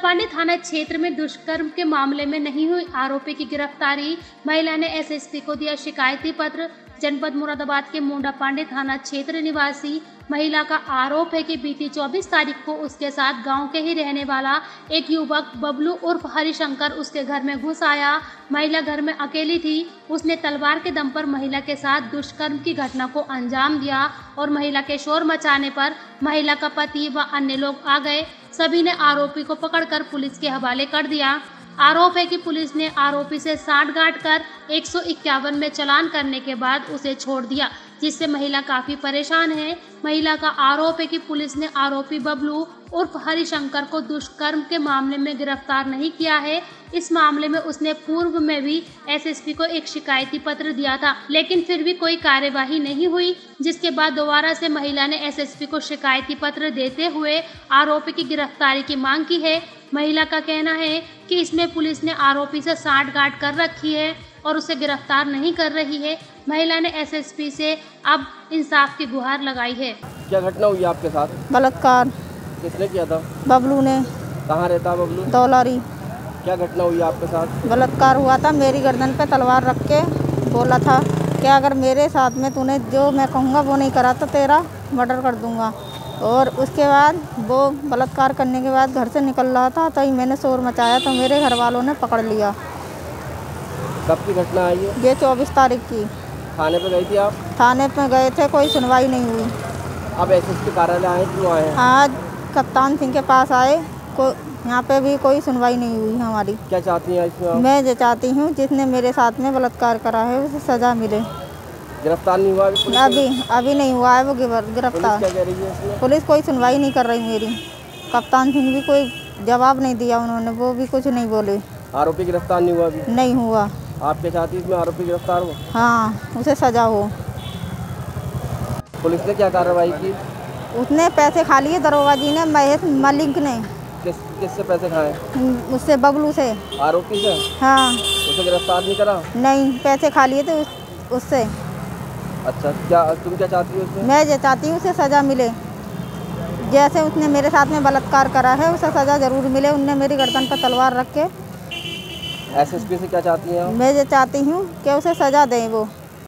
मुंडापानी थाना क्षेत्र में दुष्कर्म के मामले में नहीं हुई आरोपी की गिरफ्तारी। महिला ने एसएसपी को दिया शिकायती पत्र। जनपद मुरादाबाद के मुंडा पांडे थाना क्षेत्र निवासी। महिला का आरोप है कि बीती 24 तारीख को उसके साथ गाँव के ही रहने वाला एक युवक बबलू उर्फ़ हरिशंकर उसके घर में घुस आया। महिला घर में अकेली थी। उसने तलवार के दम पर महिला के साथ दुष्कर्म की घटना को अंजाम दिया और महिला के शोर मचाने पर महिला का पति व अन्य लोग आ गए। सभी ने आरोपी को पकड़कर पुलिस के हवाले कर दिया। आरोप है कि पुलिस ने आरोपी से साठ गांठ कर एक सौ इक्यावन में चलान करने के बाद उसे छोड़ दिया। जिससे महिला काफ़ी परेशान है। महिला का आरोप है कि पुलिस ने आरोपी बबलू उर्फ़ हरिशंकर को दुष्कर्म के मामले में गिरफ़्तार नहीं किया है। इस मामले में उसने पूर्व में भी एसएसपी को एक शिकायती पत्र दिया था, लेकिन फिर भी कोई कार्यवाही नहीं हुई, जिसके बाद दोबारा से महिला ने एसएसपी को शिकायती पत्र देते हुए आरोपी की गिरफ्तारी की मांग की है। महिला का कहना है कि इसमें पुलिस ने आरोपी से साठ गांठ कर रखी है। और उसे गिरफ़्तार नहीं कर रही है। महिला ने एसएसपी से अब इंसाफ की गुहार लगाई है। क्या घटना हुई आपके साथ? बलात्कार। किसने किया था? बबलू ने। कहाँ रहता बबलू? दौलारी। क्या घटना हुई आपके साथ? बलात्कार हुआ था मेरी गर्दन पे तलवार रख के बोला था कि अगर मेरे साथ में तूने जो मैं कहूँगा वो नहीं करा तो तेरा मर्डर कर दूँगा। और उसके बाद वो बलात्कार करने के बाद घर से निकल रहा था तो ही मैंने शोर मचाया तो मेरे घर वालों ने पकड़ लिया। कब की घटना आई है? ये चौबीस तारीख की। थाने पे गई थी आप? थाने पे गए थे कोई सुनवाई नहीं हुई। अब एस एस कार्यालय आए क्यों आए आज कप्तान सिंह के पास आए को यहाँ पे भी कोई सुनवाई नहीं हुई हमारी। क्या चाहती हैं इसमें मैं ये चाहती हूँ जिसने मेरे साथ में बलात्कार करा है उसे सज़ा मिले। गिरफ़्तार नहीं हुआ अभी पुलिस अभी अभी नहीं हुआ है वो गिर- पुलिस गिरफ़्तार। है इसमें? पुलिस कोई सुनवाई नहीं कर रही मेरी। कप्तान सिंह भी कोई जवाब नहीं दिया उन्होंने वो भी कुछ नहीं बोले। आरोपी गिरफ़्तार नहीं हुआ अभी? नहीं हुआ। आप क्या चाहती हैं इसमें आरोपी गिरफ़्तार हो? हाँ उसे सजा हो। पुलिस ने क्या कार्रवाई की? उसने पैसे खा लिए दरोगा जी ने महेश मलिक ने। किस किससे पैसे खाए? उससे बबलू से। आरोपी से? हाँ। उसे गिरफ़्तार नहीं करा? नहीं पैसे खा लिए थे उस, उससे। अच्छा क्या तुम क्या चाहती हो मैं ये चाहती हूँ उसे सज़ा मिले। जैसे उसने मेरे साथ में बलात्कार करा है उसे सज़ा ज़रूर मिले। उनने मेरी गर्दन पर तलवार रख के एसएसपी से क्या चाहती हैं मैं ये चाहती हूँ कि उसे सज़ा दें वो।